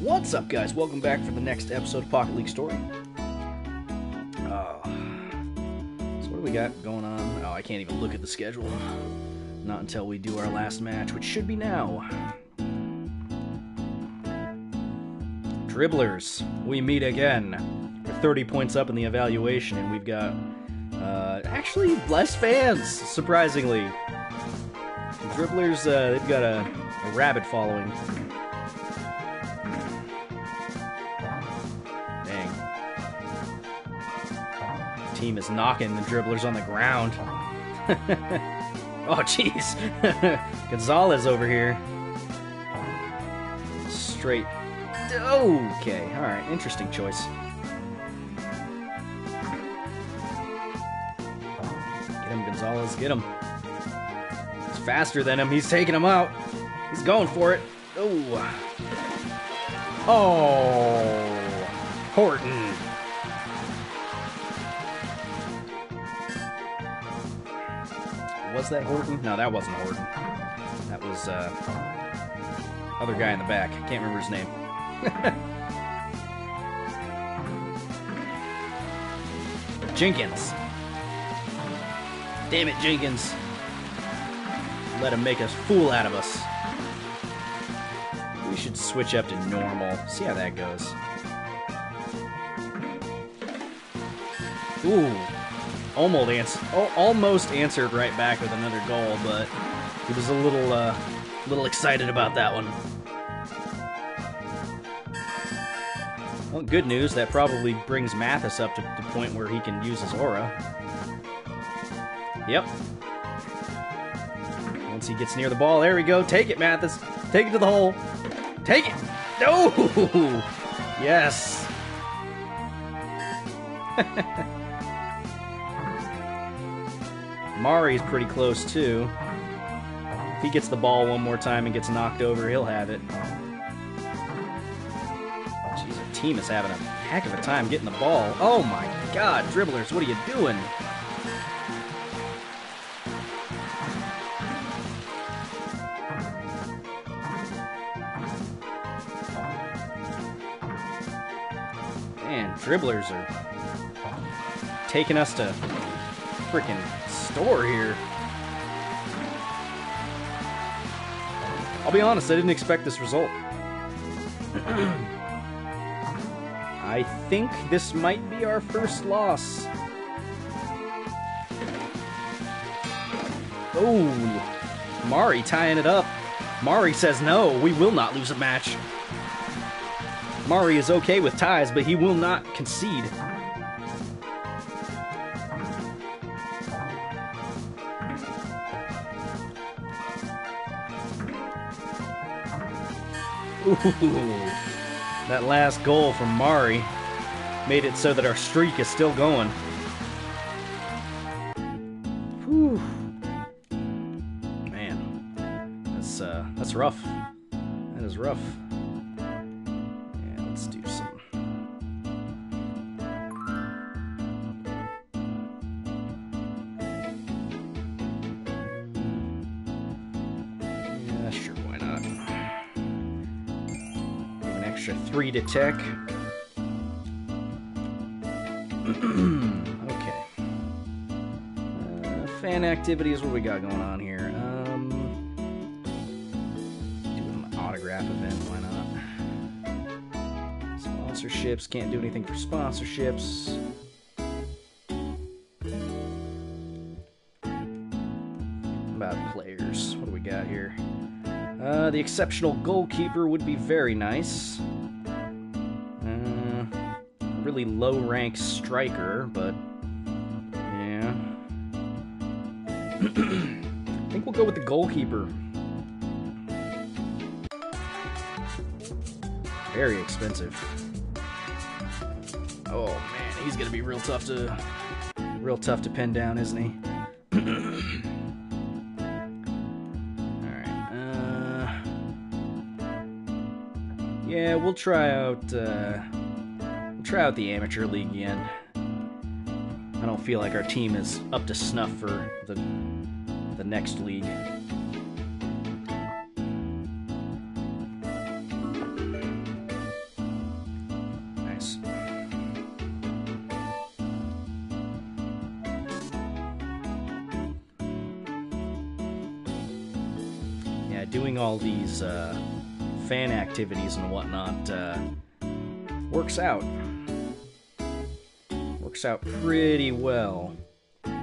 What's up, guys? Welcome back for the next episode of Pocket League Story. Oh. So, what do we got going on? Oh, I can't even look at the schedule. Not until we do our last match, which should be now. Dribblers, we meet again. We're 30 points up in the evaluation, and we've got uh, actually less fans, surprisingly. Dribblers, uh, they've got a, a rabid following. Team is knocking the dribblers on the ground. oh, jeez. Gonzalez over here. Straight. Okay, alright, interesting choice. Get him, Gonzalez, get him. He's faster than him, he's taking him out. He's going for it. Oh. Oh. Horton. Was that Horton? No, that wasn't Horton. That was, uh, other guy in the back. Can't remember his name. Jenkins. Damn it, Jenkins. Let him make a fool out of us. We should switch up to normal. See how that goes. Ooh. Almost, ans- almost answered right back with another goal, but he was a little, uh, little excited about that one. Well, good news, that probably brings Mathis up to the point where he can use his aura. Yep. Once he gets near the ball, there we go. Take it, Mathis. Take it to the hole. Take it. No! Yes. Mari's pretty close, too. If he gets the ball one more time and gets knocked over, he'll have it. Jeez, our team is having a heck of a time getting the ball. Oh my god, dribblers, what are you doing? Man, dribblers are taking us to freaking store here. I'll be honest, I didn't expect this result. I think this might be our first loss. Oh, Mari tying it up. Mari says no, we will not lose a match. Mari is okay with ties, but he will not concede. That last goal from Mari made it so that our streak is still going. Whew. Man, that's uh, that's rough. That is rough. To tech. okay. Uh, fan activities, what we got going on here? Um, doing an autograph event, why not? Sponsorships, can't do anything for sponsorships. About players, what do we got here? Uh, the exceptional goalkeeper would be very nice. Low rank striker, but yeah. I think we'll go with the goalkeeper. Very expensive. Oh man, he's gonna be real tough to real tough to pin down, isn't he? Alright, uh Yeah, we'll try out uh try out the amateur league again. I don't feel like our team is up to snuff for the the next league. Nice. Yeah, doing all these uh, fan activities and whatnot uh, works out. Works out pretty well. Our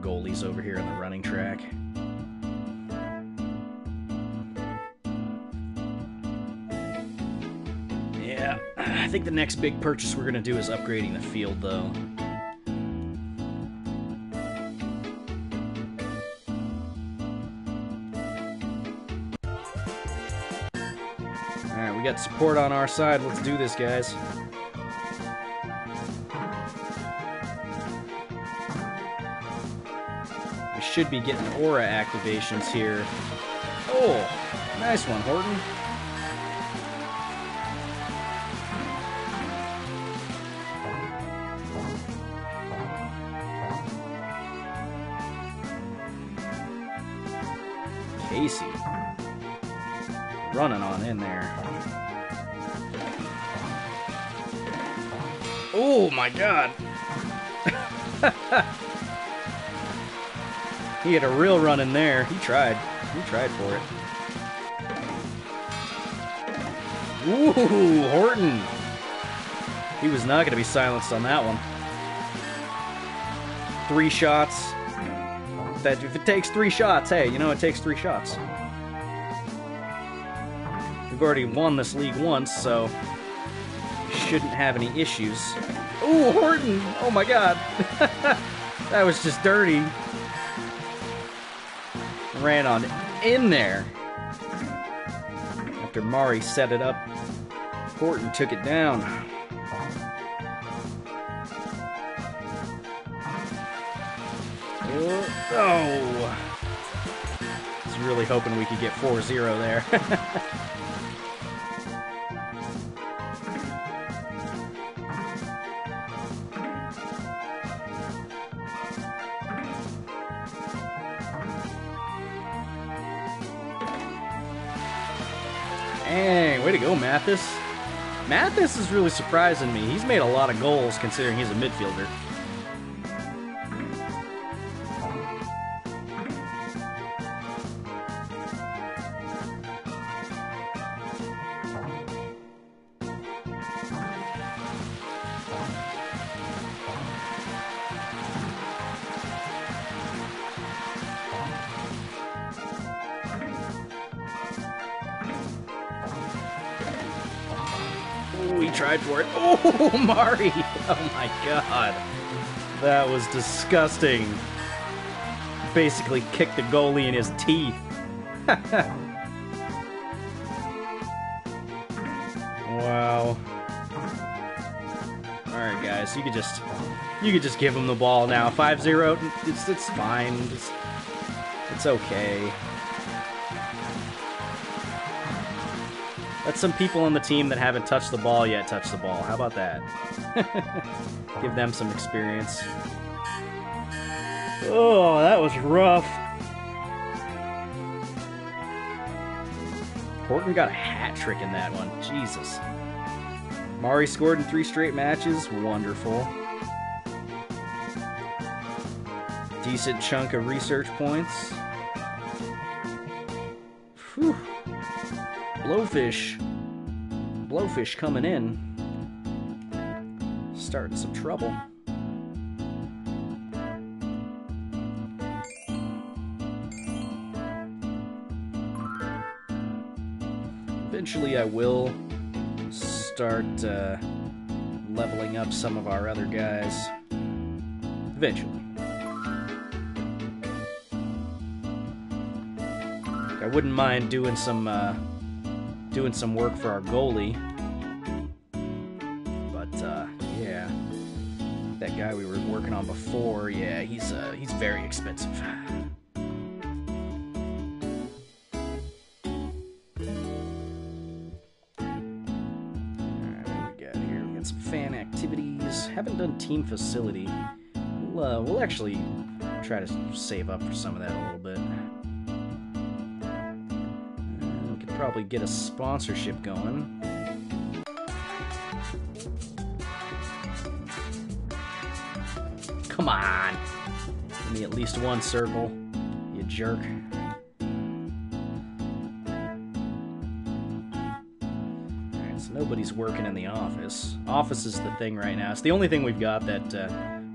goalies over here on the running track. Yeah, I think the next big purchase we're going to do is upgrading the field, though. Got support on our side. Let's do this, guys. We should be getting aura activations here. Oh, nice one, Horton. My god! he had a real run in there. He tried. He tried for it. Ooh, Horton! He was not going to be silenced on that one. Three shots, that if it takes three shots, hey, you know it takes three shots. We've already won this league once, so shouldn't have any issues. Ooh, Horton! Oh my god. that was just dirty. Ran on in there. After Mari set it up, Horton took it down. Oh! I was really hoping we could get 4-0 there. way to go, Mathis. Mathis is really surprising me. He's made a lot of goals considering he's a midfielder. Oh, Mari! Oh my god. That was disgusting. Basically kicked the goalie in his teeth. wow. Alright guys, you could just you could just give him the ball now. 5-0, it's it's fine. It's, it's okay. Let some people on the team that haven't touched the ball yet touch the ball. How about that? Give them some experience. Oh, that was rough. Horton got a hat trick in that one. Jesus. Mari scored in three straight matches. Wonderful. Decent chunk of research points. Blowfish. Blowfish coming in. Starting some trouble. Eventually I will start uh, leveling up some of our other guys. Eventually. I wouldn't mind doing some uh, doing some work for our goalie. But uh, yeah, that guy we were working on before, yeah, he's uh, he's very expensive. Haven't done team facility. We'll, uh, we'll actually try to save up for some of that a little bit. Probably get a sponsorship going. Come on. Give me at least one circle, you jerk. Alright, so nobody's working in the office. Office is the thing right now. It's the only thing we've got that uh,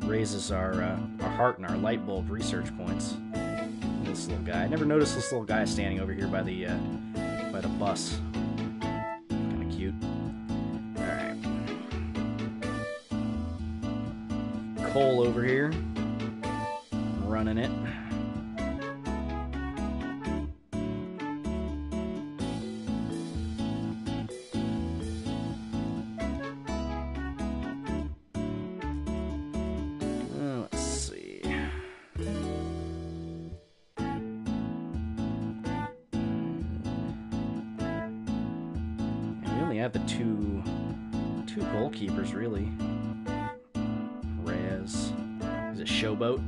raises our, uh, our heart and our light bulb research points. This little guy. I never noticed this little guy standing over here by the, uh, by the bus. Kinda cute. Alright. Cole over here. Running it. Have the two two goalkeepers really. Rez. Is it Showboat?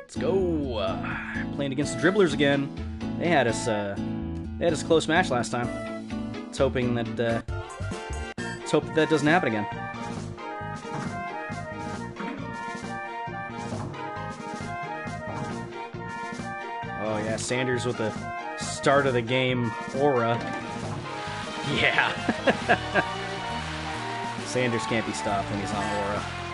Let's go. Uh, playing against the dribblers again. They had us uh, they had us a close match last time. Let's hoping that uh, let's hope that, that doesn't happen again. Oh yeah, Sanders with the start of the game aura. Yeah. Sanders can't be stopped when he's on aura.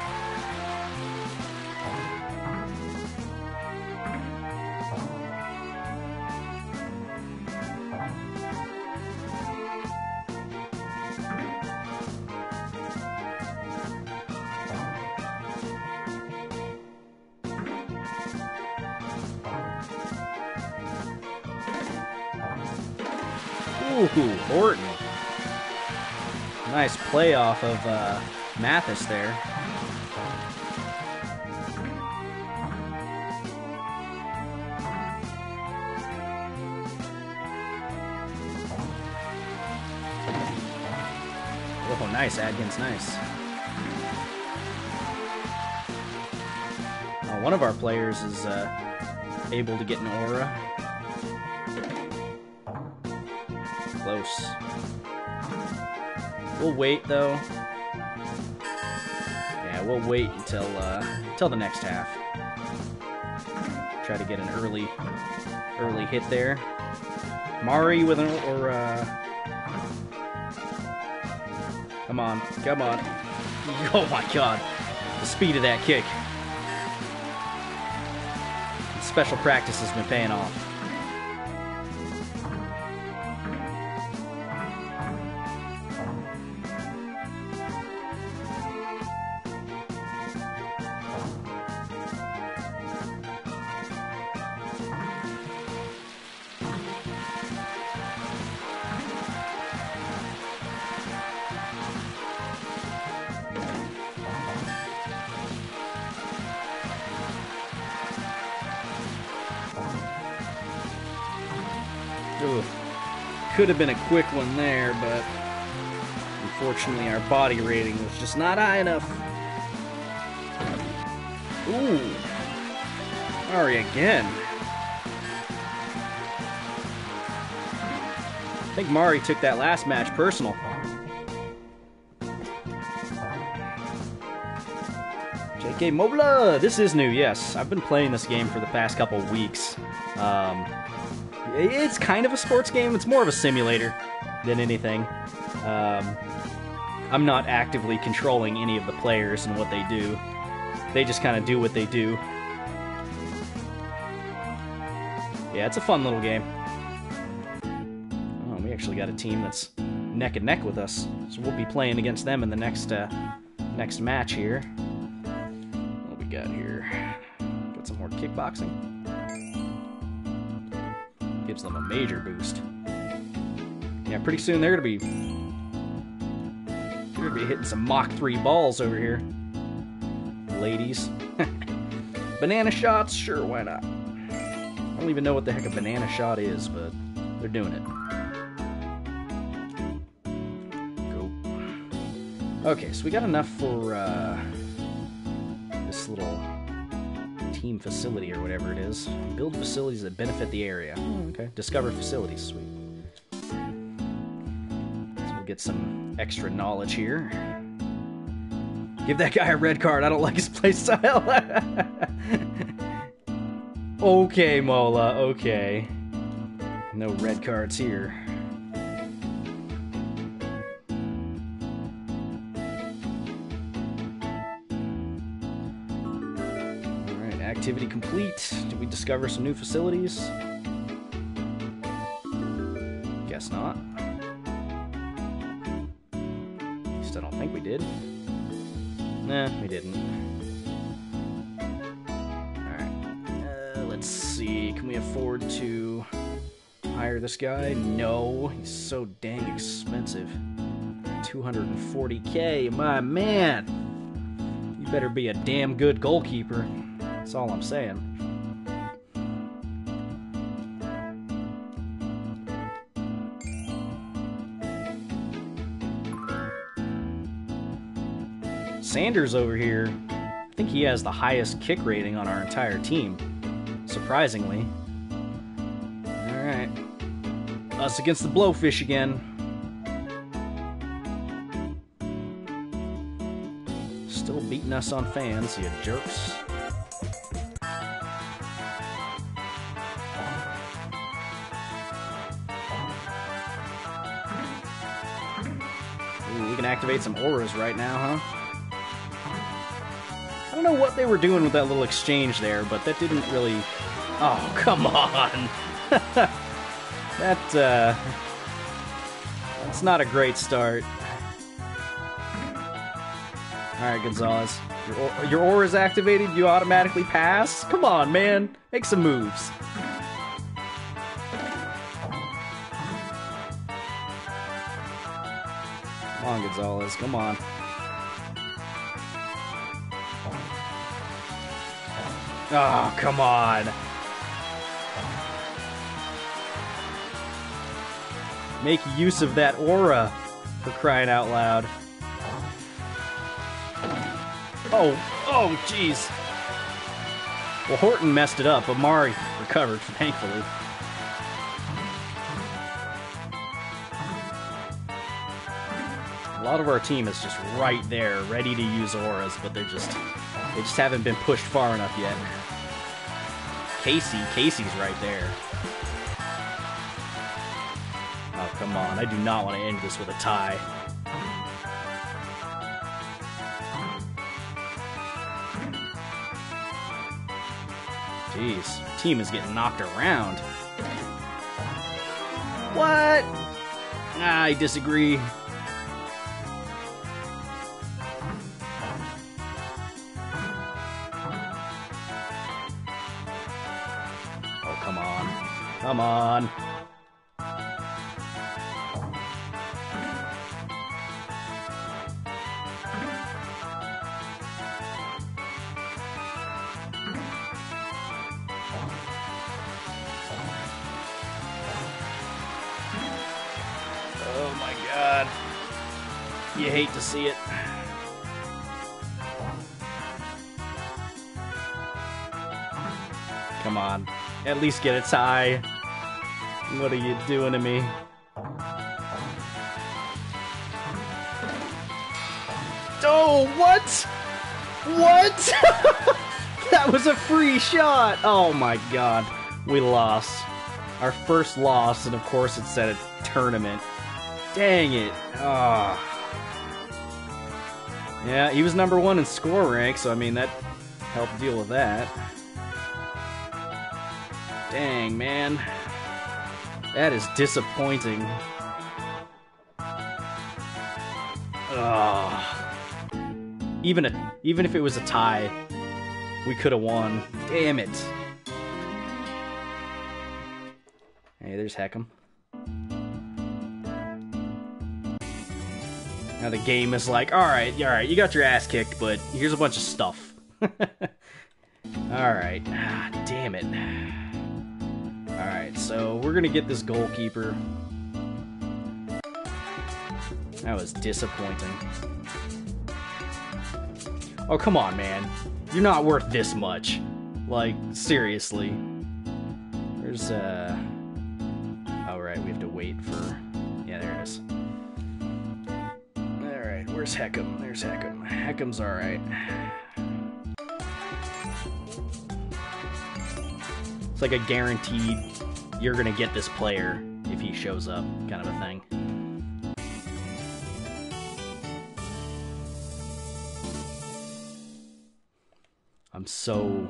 Ooh, Horton. Nice play off of uh, Mathis there. Oh, nice. Adkins, nice. Uh, one of our players is uh, able to get an aura. Close. We'll wait though. Yeah, we'll wait until uh, until the next half. Try to get an early early hit there. Mari with an or uh, come on, come on. Oh my god, the speed of that kick. Special practice has been paying off. Could have been a quick one there, but unfortunately our body rating was just not high enough. Ooh. Ari again. I think Mari took that last match personal. JK Mobla! This is new, yes. I've been playing this game for the past couple weeks. Um, it's kind of a sports game. It's more of a simulator than anything. Um, I'm not actively controlling any of the players and what they do. They just kind of do what they do. Yeah, it's a fun little game. Oh, we actually got a team that's neck and neck with us, so we'll be playing against them in the next uh, next match here. What we got here? Got some more kickboxing gives them a major boost. Yeah, pretty soon they're gonna be they're gonna be hitting some Mach 3 balls over here. Ladies. banana shots? Sure, why not? I don't even know what the heck a banana shot is, but they're doing it. Okay, so we got enough for uh, this little team facility or whatever it is. Build facilities that benefit the area. Oh, okay. Discover facilities. Sweet. So we'll get some extra knowledge here. Give that guy a red card. I don't like his playstyle. okay, Mola. Okay. No red cards here. Activity complete. Did we discover some new facilities? Guess not. At least I don't think we did. Nah, we didn't. Alright. Uh, let's see. Can we afford to hire this guy? No. He's so dang expensive. 240k, my man! You better be a damn good goalkeeper. That's all I'm saying. Sanders over here, I think he has the highest kick rating on our entire team. Surprisingly. Alright. Us against the Blowfish again. Still beating us on fans, you jerks. Activate some auras right now, huh? I don't know what they were doing with that little exchange there, but that didn't really... Oh, come on! that, uh... That's not a great start. Alright, Gonzalez. Your, your aura's activated, you automatically pass? Come on, man! Make some moves. Gonzalez, come on. Oh, come on. Make use of that aura, for crying out loud. Oh, oh, jeez. Well, Horton messed it up, but Mari recovered, thankfully. Lot of our team is just right there, ready to use auras, but they're just they just haven't been pushed far enough yet. Casey, Casey's right there. Oh, come on. I do not want to end this with a tie. Jeez, team is getting knocked around. What? I disagree. You hate to see it. Come on. At least get a tie. What are you doing to me? Oh, what? What? that was a free shot. Oh my god. We lost. Our first loss, and of course it said a tournament. Dang it. Ah. Yeah, he was number one in score rank, so I mean, that helped deal with that. Dang, man. That is disappointing. Ugh. Even a, even if it was a tie, we could have won. Damn it. Hey, there's Heckham. Now the game is like, alright, alright, you got your ass kicked, but here's a bunch of stuff. alright. Ah, damn it. Alright, so we're gonna get this goalkeeper. That was disappointing. Oh, come on, man. You're not worth this much. Like, seriously. There's, uh... where's Heckham? There's Heckham. Heckham's alright. It's like a guaranteed you're gonna get this player if he shows up kind of a thing. I'm so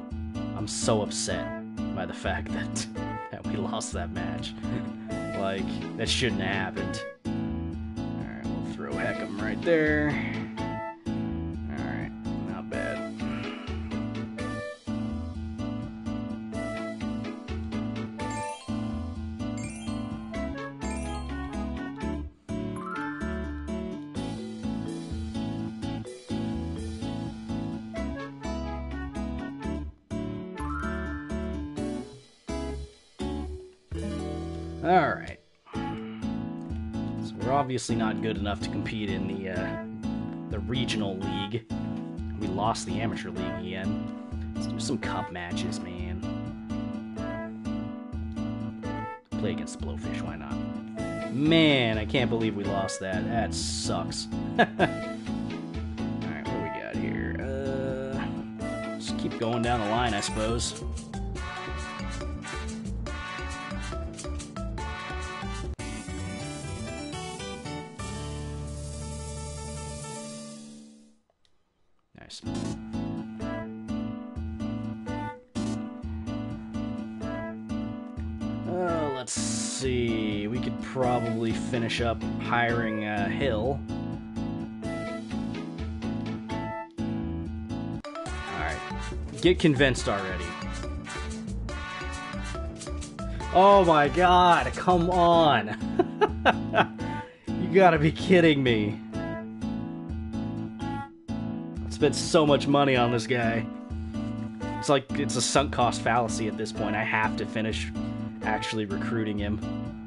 I'm so upset by the fact that that we lost that match. like that shouldn't have happened. Right there. All right, not bad. All right. So we're obviously not good enough to compete in the uh, the regional league. We lost the amateur league again. Let's do some cup matches, man. Play against Blowfish, why not? Man, I can't believe we lost that. That sucks. Alright, what we got here? Uh, just keep going down the line, I suppose. Let's see. We could probably finish up hiring uh, Hill. Alright. Get convinced already. Oh my god, come on! you gotta be kidding me. I spent so much money on this guy. It's like it's a sunk cost fallacy at this point. I have to finish actually recruiting him.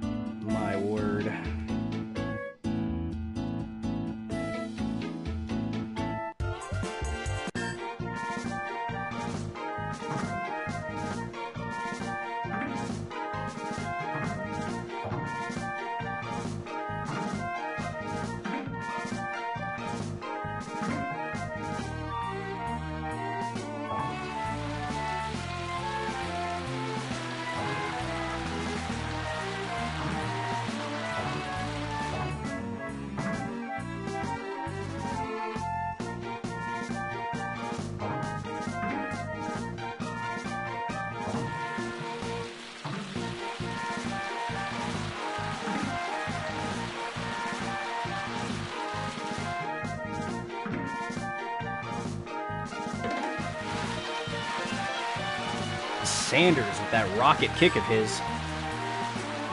Sanders with that rocket kick of his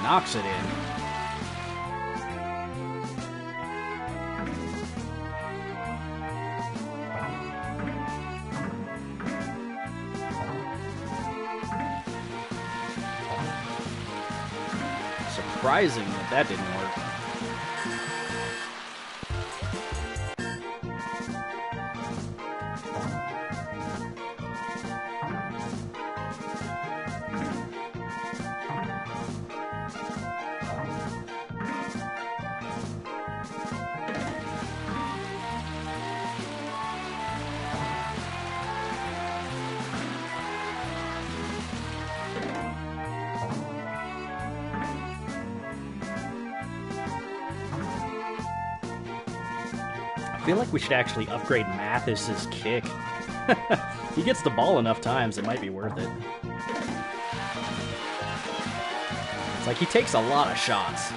knocks it in. Surprising that that didn't work. I feel like we should actually upgrade Mathis's kick. he gets the ball enough times, it might be worth it. It's like he takes a lot of shots.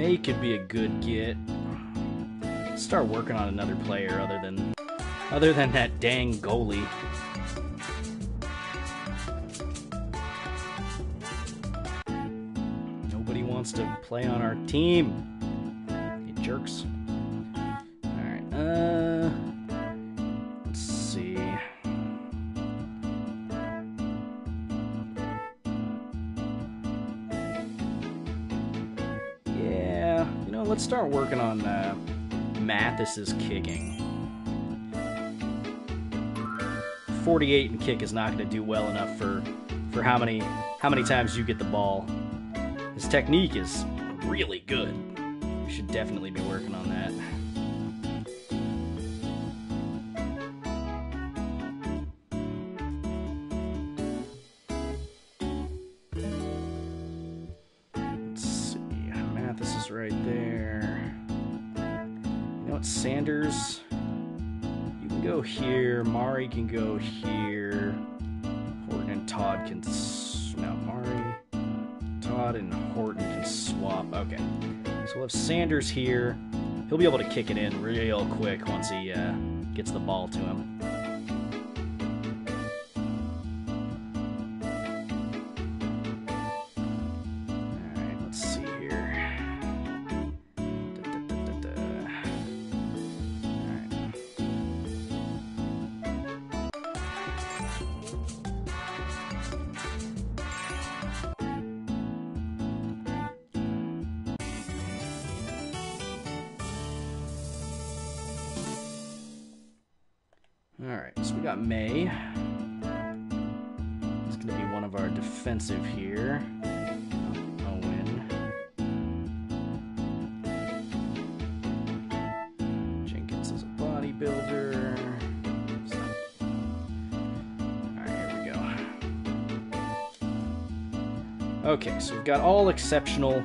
May could be a good get. Start working on another player other than other than that dang goalie. Nobody wants to play on our team. Start working on uh, Mathis's kicking. 48 and kick is not going to do well enough for for how many how many times you get the ball. His technique is really good. We should definitely be working on that. Let's see. Mathis is right there. What? Sanders. You can go here. Mari can go here. Horton and Todd can. S- no, Mari. Todd and Horton can swap. Okay. So we'll have Sanders here. He'll be able to kick it in real quick once he uh, gets the ball to him. Of our defensive here. Owen. Jenkins is a bodybuilder. Alright, here we go. Okay, so we've got all exceptional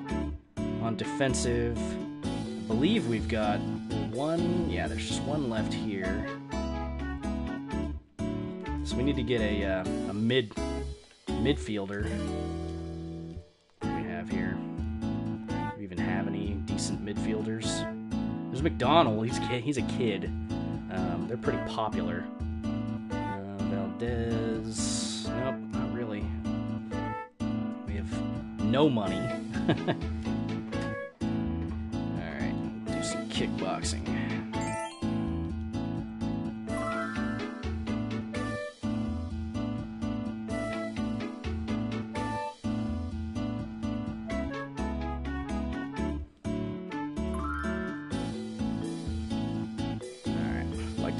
on defensive. I believe we've got one. Yeah, there's just one left here. So we need to get a uh, a mid midfielder. We have here? Do we even have any decent midfielders? There's McDonald. He's. He's a kid. Um, they're pretty popular. Uh, Valdez. Nope, not really. We have no money. All right, do some kickboxing.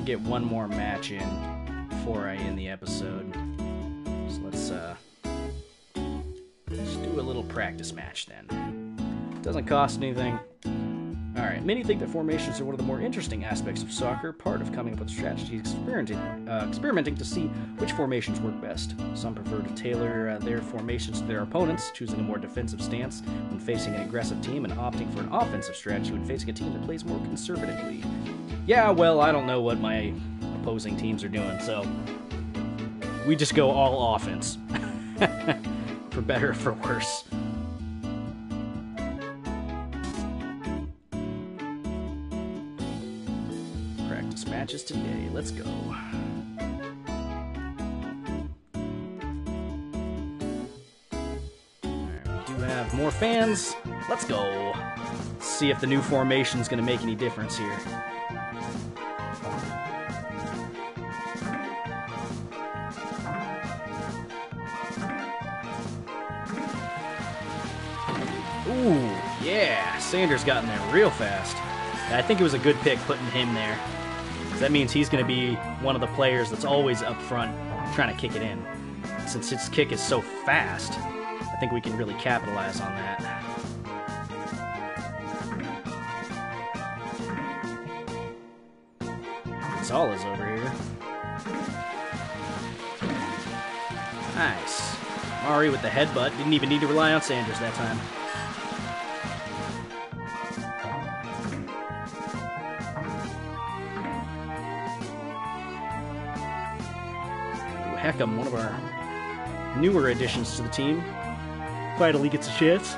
Get one more match in before I end the episode. So let's uh let's do a little practice match then. Doesn't cost anything. Many think that formations are one of the more interesting aspects of soccer, part of coming up with strategies, experimenting, uh, experimenting to see which formations work best. Some prefer to tailor uh, their formations to their opponents, choosing a more defensive stance when facing an aggressive team and opting for an offensive strategy when facing a team that plays more conservatively. Yeah, well, I don't know what my opposing teams are doing, so we just go all offense. for better or for worse. Today. Let's go. We do have more fans. Let's go. see if the new formation is going to make any difference here. Ooh, yeah. Sanders got in there real fast. I think it was a good pick putting him there. That means he's going to be one of the players that's always up front trying to kick it in. Since his kick is so fast, I think we can really capitalize on that. Gonzalez over here. Nice. Mari with the headbutt. Didn't even need to rely on Sanders that time. Beckham, one of our newer additions to the team, finally gets a chance.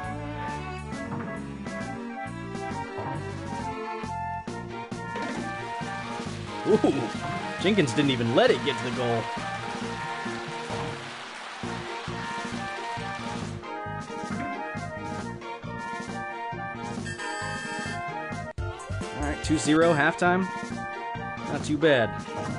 Ooh, Jenkins didn't even let it get to the goal. All right, 2-0 halftime. Not too bad.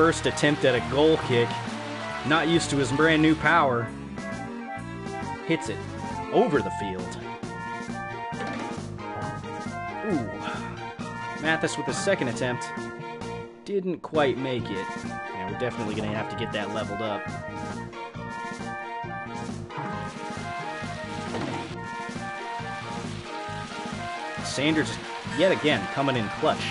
First attempt at a goal kick. Not used to his brand new power. Hits it over the field. Ooh. Mathis with his second attempt. Didn't quite make it. Yeah, we're definitely going to have to get that leveled up. Sanders yet again coming in clutch.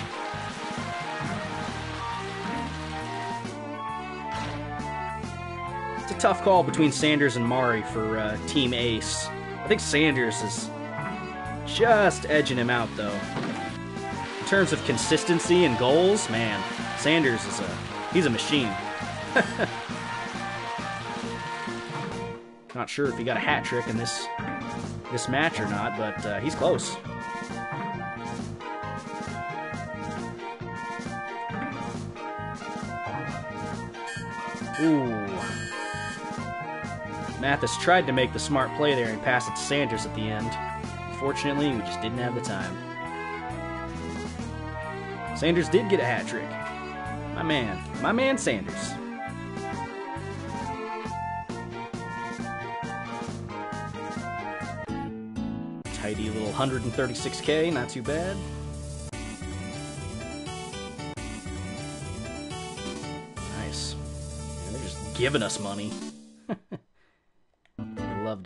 Tough call between Sanders and Mari for uh, Team Ace. I think Sanders is just edging him out, though. In terms of consistency and goals, man, Sanders is a he's a machine. Not sure if he got a hat trick in this this match or not, but uh, he's close. Ooh. Mathis tried to make the smart play there and pass it to Sanders at the end. Fortunately, we just didn't have the time. Sanders did get a hat trick. My man. My man Sanders. Tidy little 136k, not too bad. Nice. And they're just giving us money.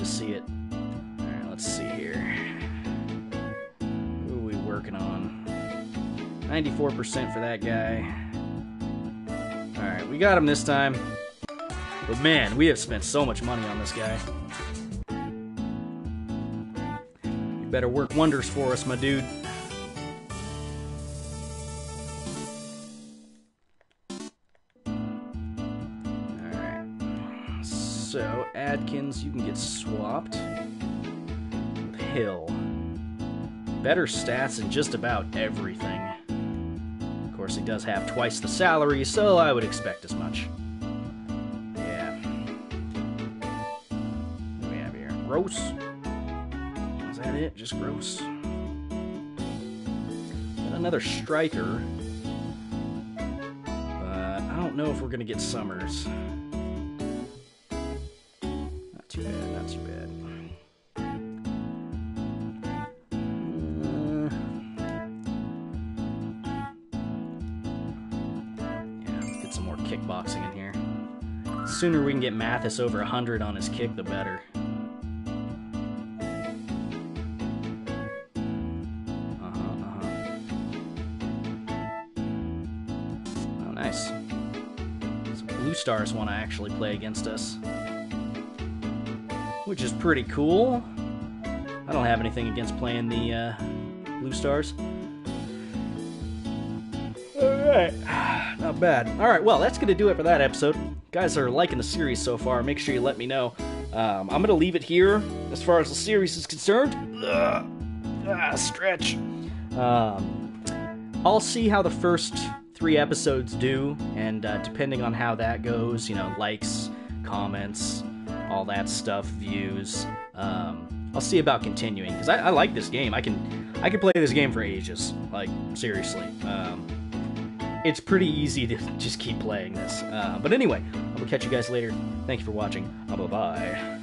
To see it. Alright, let's see here. Who are we working on? 94% for that guy. Alright, we got him this time. But man, we have spent so much money on this guy. You better work wonders for us, my dude. You can get swapped with Hill. Better stats in just about everything. Of course, he does have twice the salary, so I would expect as much. Yeah. What do we have here? Gross? Is that it? Just gross? Got another striker. But I don't know if we're gonna get Summers. Kickboxing in here. The sooner we can get Mathis over 100 on his kick, the better. Uh-huh, uh-huh. Oh, nice. Blue Stars want to actually play against us. Which is pretty cool. I don't have anything against playing the uh, Blue Stars. Alright. Not bad. Alright, well, that's going to do it for that episode. Guys are liking the series so far. Make sure you let me know. Um, I'm going to leave it here as far as the series is concerned. Ugh. Ah, stretch. Um, I'll see how the first three episodes do, and uh, depending on how that goes, you know, likes, comments, all that stuff, views. Um, I'll see about continuing because I, I, like this game. I can I can play this game for ages. Like seriously, um, it's pretty easy to just keep playing this. Uh, but anyway, I will catch you guys later. Thank you for watching. Bye bye.